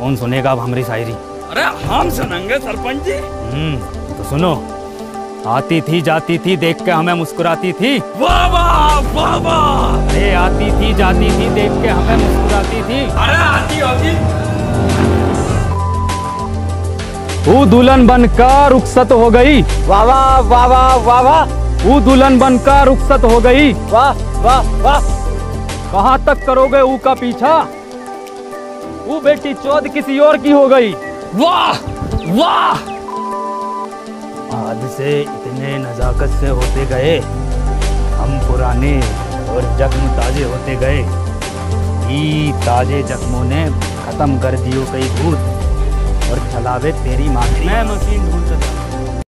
कौन सुनेगा अब हमारी शायरी? अरे हम सुनेंगे सरपंच जी। हम्म तो सुनो। आती थी जाती थी देख के हमें मुस्कुराती थी। वाह वाह वाह वाह। अरे आती थी जाती थी देख के हमें मुस्कुराती थी। अरे आती होगी। वो दुल्हन बनकर रुखसत हो गई। वाह वाह वाह वाह वाह वाह। वो दुल्हन बनकर रुखसत हो गई। वाह वाह वाह। कहाँ तक करोगे ऊ का पीछा? वो बेटी चौध किसी और की हो गई। वाह वाह! आज से इतने नजाकत से होते गए हम पुराने और जख्म ताजे होते गए। ई ताजे जख्मों ने खत्म कर दियो कई भूत और चलावे तेरी माँ मैं